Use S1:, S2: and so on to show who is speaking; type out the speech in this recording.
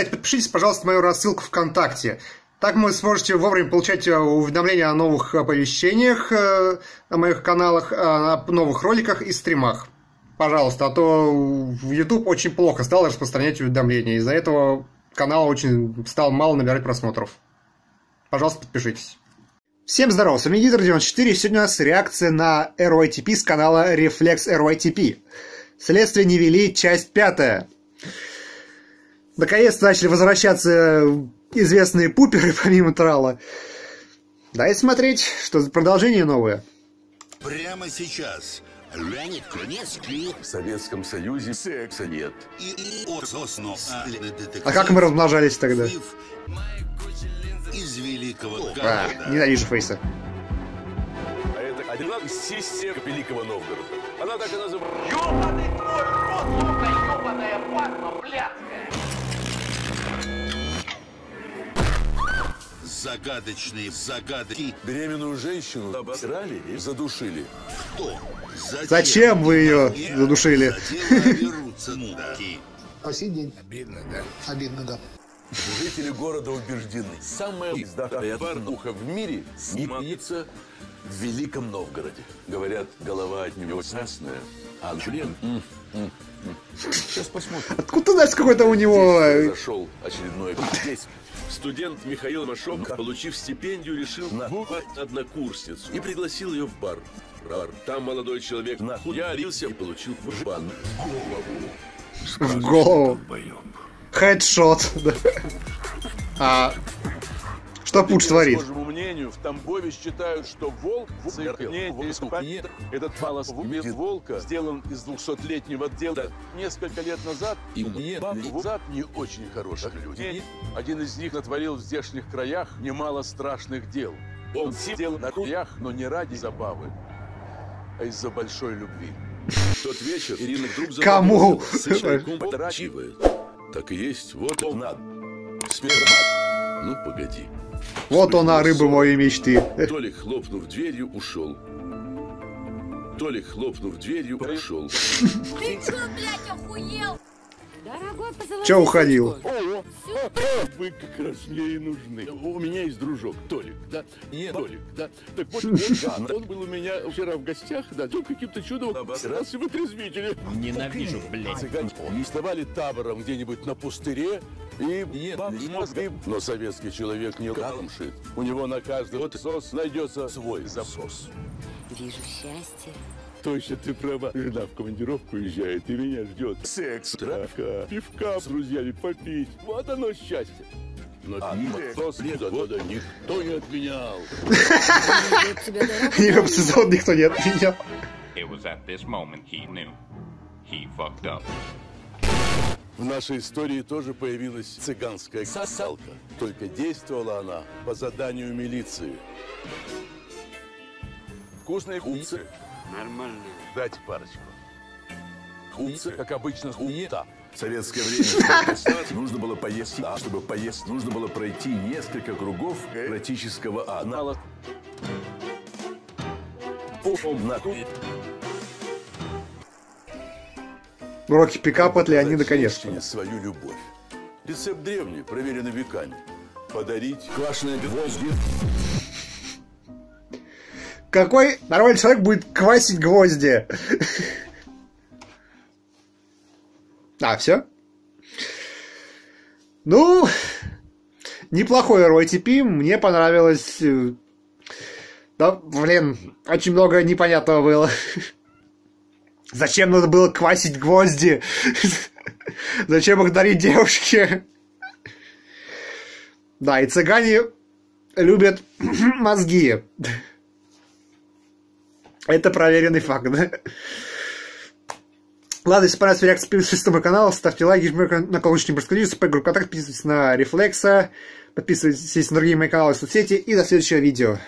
S1: Кстати, подпишитесь, пожалуйста, на мою рассылку ВКонтакте. Так вы сможете вовремя получать э, уведомления о новых оповещениях э, о моих каналах, о новых роликах и стримах. Пожалуйста, а то в YouTube очень плохо стал распространять уведомления. Из-за этого канал очень стал мало набирать просмотров. Пожалуйста, подпишитесь. Всем здорова, с вами Гидр 94, сегодня у нас реакция на RYTP с канала Reflex RYTP. Следствие не вели, часть пятая. Наконец-то начали возвращаться известные пуперы помимо трала. Дай смотреть, что за продолжение новое.
S2: Прямо сейчас. Леонид Конецкий.
S3: В Советском Союзе секса нет.
S2: И, и Орсосно.
S1: А как мы размножались тогда?
S2: Из великого
S1: А,
S2: города.
S1: ненавижу Фейса.
S3: А это одна из систем Великого Новгорода. Она так и называется.
S4: Ёбаный твой рот,
S2: Загадочные загадки.
S3: Беременную женщину обосрали и задушили.
S2: Кто?
S1: Зачем вы ее задушили?
S5: По сей день. Обидно, да? Обидно, да.
S3: Жители города убеждены, самая издатая порнуха в мире снимается в Великом Новгороде. Говорят, голова от него красная, а м. Сейчас посмотрим.
S1: Откуда ты знаешь, какой-то у него...
S3: Здесь зашел очередной здесь. Студент Михаил Машов, получив стипендию, решил нагулать однокурсницу и пригласил ее в бар. Бар. Там молодой человек нахуярился и получил в бан.
S1: В голову. Хедшот. да. А что Пуч творит?
S6: мнению, в Тамбове считают, что волк нет, этот фалос вместо волка сделан из 200-летнего дела. Несколько лет назад
S3: И
S6: назад не очень хороших людей. Один из них натворил в здешних краях немало страшных дел. Он сидел на краях, но не ради забавы, а из-за большой любви.
S3: В тот вечер Ирина вдруг
S1: Кому?
S3: Так и есть, вот он. Спермат. Ну, погоди.
S1: Вот она, рыба моей мечты.
S3: Толик, хлопнув дверью, ушел. Толик, хлопнув дверью, ушел.
S7: Ты чё, блядь, охуел? Дорогой.
S1: Че уходил?
S6: Вы как раз мне и нужны. У меня есть дружок, Толик, да? Нет, Толик, да? Так вот, он, он был у меня вчера в гостях, да, тут каким-то чудом обосрался в отрезвителе.
S8: Ненавижу, блядь.
S6: Цыгане вставали табором где-нибудь на пустыре и мозги. Но советский человек не камшит. У него на каждый вот сос найдется свой засос.
S7: Вижу счастье.
S6: Точно ты права. Жена в командировку уезжает и меня ждет. Секс, травка, пивка с друзьями попить. Вот оно счастье. Но сос за года никто не отменял.
S1: Его сезон никто не отменял.
S8: It was at this moment he knew. He fucked up.
S6: В нашей истории тоже появилась цыганская сосалка. Только действовала она по заданию милиции. Вкусные куцы? Нормально. Дайте парочку. Куцы, как обычно, хуета.
S3: В советское время, нужно было поесть, а чтобы поесть, нужно было пройти несколько кругов эротического. Нахуй.
S1: Уроки пикапа от Леонида.
S6: Женщине свою любовь. Рецепт древний, проверенный веками. Подарить
S3: Квашеные гвозди.
S1: Какой нормальный человек будет квасить гвозди? А, все? Ну, неплохой RYTP, мне понравилось. э, Да, блин, очень много непонятного было. Зачем надо было квасить гвозди? Зачем их дарить девушке? Да, и цыгане любят мозги. Это проверенный факт, да? Ладно, если понравилась реакция, подписывайтесь на мой канал, ставьте лайки, жмите на колокольчик, не пропустите, группу контакт, подписывайтесь на Рефлекса, подписывайтесь на другие мои каналы в соцсети и до следующего видео.